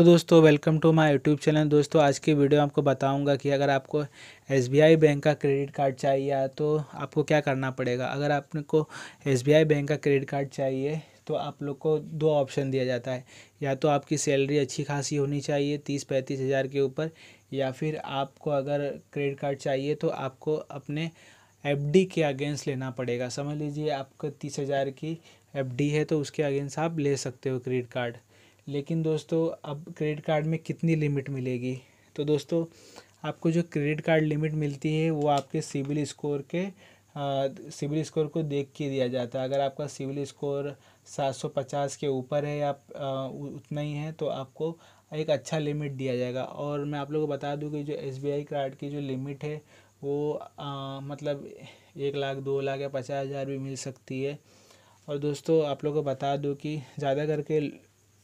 तो दोस्तों welcome to my YouTube channel दोस्तों, आज की वीडियो आपको बताऊँगा कि अगर आपको एसबीआई बैंक का क्रेडिट कार्ड चाहिए तो आपको क्या करना पड़ेगा? अगर आपको SBI बैंक का क्रेडिट कार्ड चाहिए तो आप लोग को दो ऑप्शन दिया जाता है। या तो आपकी सैलरी अच्छी खासी होनी चाहिए, तीस पैंतीस हज़ार के ऊपर, या फिर आपको अगर क्रेडिट कार्ड चाहिए तो आपको अपने एफडी के अगेंस्ट लेना पड़ेगा। समझ लीजिए, आपको तीस हज़ार की एफडी है तो उसके अगेंस्ट आप ले सकते हो क्रेडिट कार्ड लेकिन दोस्तों अब क्रेडिट कार्ड में कितनी लिमिट मिलेगी? तो दोस्तों आपको जो क्रेडिट कार्ड लिमिट मिलती है वो आपके सिविल स्कोर के सिविल स्कोर को देख के दिया जाता है। अगर आपका सिविल स्कोर 750 के ऊपर है या उतना ही है तो आपको एक अच्छा लिमिट दिया जाएगा। और मैं आप लोगों को बता दूँ कि जो एसबीआई कार्ड की जो लिमिट है वो आ, मतलब एक लाख दो लाख या पचास हज़ार भी मिल सकती है। और दोस्तों आप लोगों को बता दूँ कि ज़्यादा करके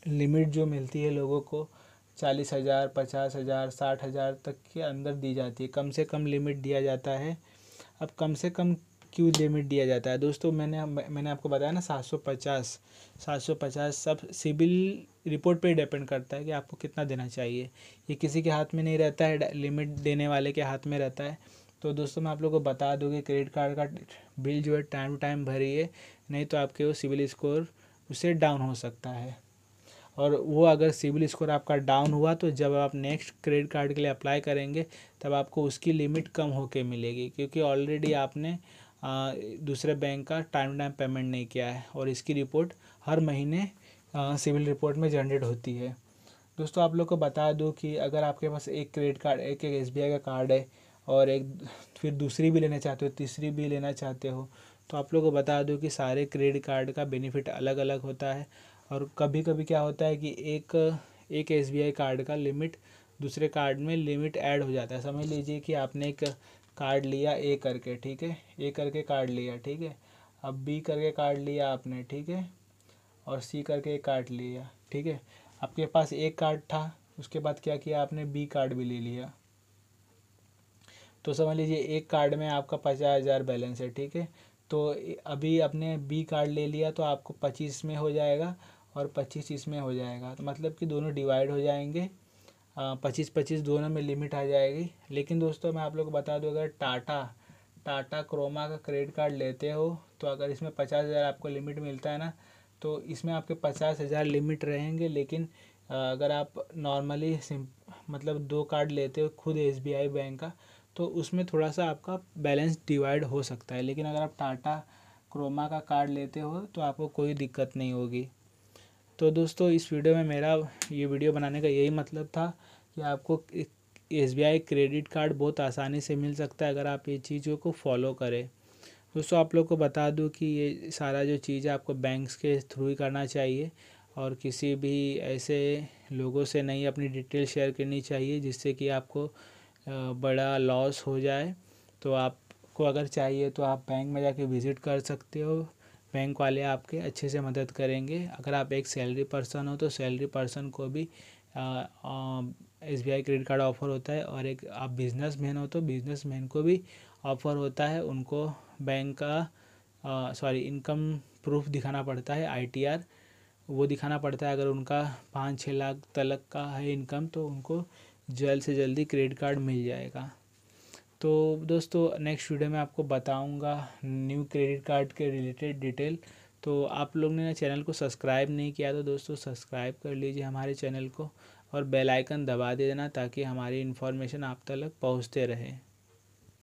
लिमिट जो मिलती है लोगों को, चालीस हज़ार, पचास हज़ार, साठ हज़ार तक के अंदर दी जाती है। कम से कम लिमिट दिया जाता है। अब कम से कम क्यों लिमिट दिया जाता है? दोस्तों, मैंने मैंने आपको बताया ना, सात सौ पचास। सात सौ पचास सब सिविल रिपोर्ट पे डिपेंड करता है कि आपको कितना देना चाहिए। ये किसी के हाथ में नहीं रहता है, लिमिट देने वाले के हाथ में रहता है। तो दोस्तों, मैं आप लोगों को बता दूँ कि क्रेडिट कार्ड का बिल जो है, टाइम टू टाइम भरिए, नहीं तो आपके वो सिविल स्कोर उससे डाउन हो सकता है। और वो अगर सिविल स्कोर आपका डाउन हुआ तो जब आप नेक्स्ट क्रेडिट कार्ड के लिए अप्लाई करेंगे तब आपको उसकी लिमिट कम होके मिलेगी क्योंकि ऑलरेडी आपने आ, दूसरे बैंक का टाइम टाइम पेमेंट नहीं किया है और इसकी रिपोर्ट हर महीने सिविल रिपोर्ट में जनरेट होती है। दोस्तों आप लोग को बता दूँ कि अगर आपके पास एक क्रेडिट कार्ड एक एक एसबीआई का कार्ड है और एक फिर दूसरी भी लेना चाहते हो तीसरी भी लेना चाहते हो तो आप लोग को बता दूँ कि सारे क्रेडिट कार्ड का बेनिफिट अलग अलग होता है। और कभी कभी क्या होता है कि एक एक एसबीआई कार्ड का लिमिट दूसरे कार्ड में लिमिट ऐड हो जाता है। समझ लीजिए कि आपने एक कार्ड लिया ए करके, ठीक है? ए करके कार्ड लिया, ठीक है? अब बी करके कार्ड लिया आपने, ठीक है? और सी करके एक कार्ड लिया, ठीक है? आपके पास एक कार्ड था, उसके बाद क्या किया आपने? बी कार्ड भी ले लिया। तो समझ लीजिए, एक कार्ड में आपका पचास हज़ार बैलेंस है, ठीक है? तो अभी आपने बी कार्ड ले लिया तो आपको पच्चीस में हो जाएगा। और पच्चीस इसमें हो जाएगा। तो मतलब कि दोनों डिवाइड हो जाएँगे। पच्चीस पच्चीस दोनों में लिमिट आ जाएगी। लेकिन दोस्तों, मैं आप लोग को बता दूँ, अगर टाटा टाटा क्रोमा का क्रेडिट कार्ड लेते हो तो अगर इसमें पचास हज़ार आपको लिमिट मिलता है ना तो इसमें आपके पचास हज़ार लिमिट रहेंगे। लेकिन अगर आप नॉर्मली मतलब दो कार्ड लेते हो खुद एसबीआई बैंक का तो उसमें थोड़ा सा आपका बैलेंस डिवाइड हो सकता है। लेकिन अगर आप टाटा क्रोमा का कार्ड लेते हो तो आपको कोई दिक्कत नहीं होगी। तो दोस्तों, इस वीडियो में मेरा ये वीडियो बनाने का यही मतलब था कि आपको एसबीआई क्रेडिट कार्ड बहुत आसानी से मिल सकता है अगर आप ये चीज़ों को फॉलो करें। दोस्तों, आप लोग को बता दूँ कि ये सारा जो चीज़ है आपको बैंक्स के थ्रू ही करना चाहिए और किसी भी ऐसे लोगों से नहीं, अपनी डिटेल शेयर करनी चाहिए जिससे कि आपको बड़ा लॉस हो जाए। तो आपको अगर चाहिए तो आप बैंक में जाके विज़िट कर सकते हो। बैंक वाले आपके अच्छे से मदद करेंगे। अगर आप एक सैलरी पर्सन हो तो सैलरी पर्सन को भी S B I credit card offer होता है और एक आप बिज़नेस मैन हो तो बिज़नेस मैन को भी ऑफ़र होता है। उनको बैंक का सॉरी, इनकम प्रूफ दिखाना पड़ता है आई टी आर वो दिखाना पड़ता है। अगर उनका पाँच छः लाख तलक का है इनकम तो उनको जल्द से जल्दी क्रेडिट कार्ड मिल जाएगा। तो दोस्तों नेक्स्ट वीडियो में आपको बताऊँगा न्यू क्रेडिट कार्ड के रिलेटेड डिटेल तो आप लोग ने चैनल को सब्सक्राइब नहीं किया तो दोस्तों सब्सक्राइब कर लीजिए हमारे चैनल को और बेल आइकन दबा दे देना ताकि हमारी इन्फॉर्मेशन आप तक पहुँचते रहे।